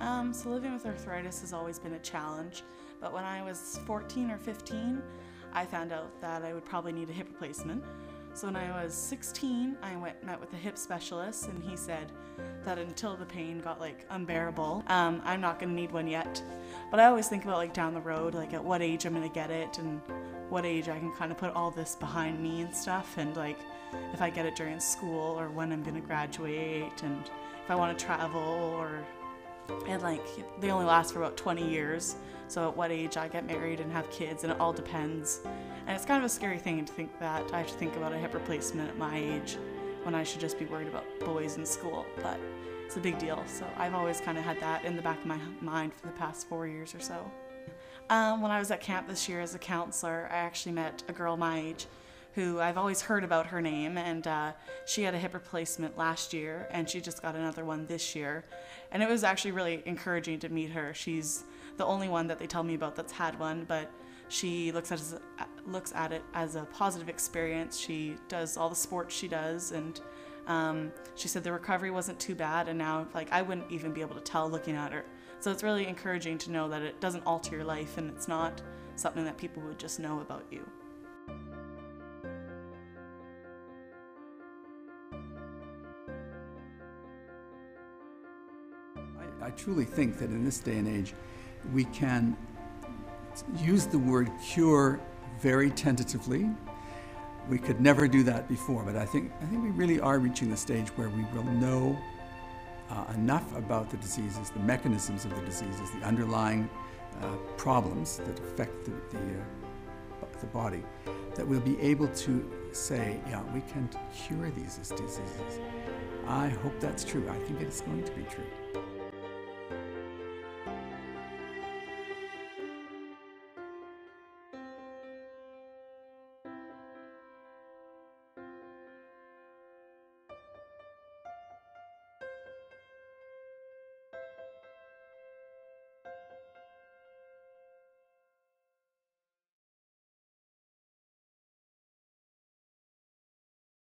Um, so living with arthritis has always been a challenge, but when I was 14 or 15, I found out that I would probably need a hip replacement. So when I was 16, I went met with a hip specialist, and he said that until the pain got like unbearable, um, I'm not gonna need one yet. But I always think about like down the road, like at what age I'm gonna get it, and what age I can kind of put all this behind me and stuff, and like if I get it during school or when I'm gonna graduate, and if I want to travel or and like they only last for about 20 years. So at what age i get married and have kids and it all depends. And it's kind of a scary thing to think that. I have to think about a hip replacement at my age when i should just be worried about boys in school but it's a big deal. So i've always kind of had that in the back of my mind for the past four years or so. Um, when i was at camp this year as a counselor i actually met a girl my age who I've always heard about her name, and uh, she had a hip replacement last year, and she just got another one this year. And it was actually really encouraging to meet her. She's the only one that they tell me about that's had one, but she looks at, as, looks at it as a positive experience. She does all the sports she does, and um, she said the recovery wasn't too bad, and now like I wouldn't even be able to tell looking at her. So it's really encouraging to know that it doesn't alter your life, and it's not something that people would just know about you. I truly think that in this day and age, we can use the word cure very tentatively. We could never do that before, but I think, I think we really are reaching the stage where we will know uh, enough about the diseases, the mechanisms of the diseases, the underlying uh, problems that affect the, the, uh, the body, that we'll be able to say, yeah, we can cure these diseases. I hope that's true. I think it's going to be true.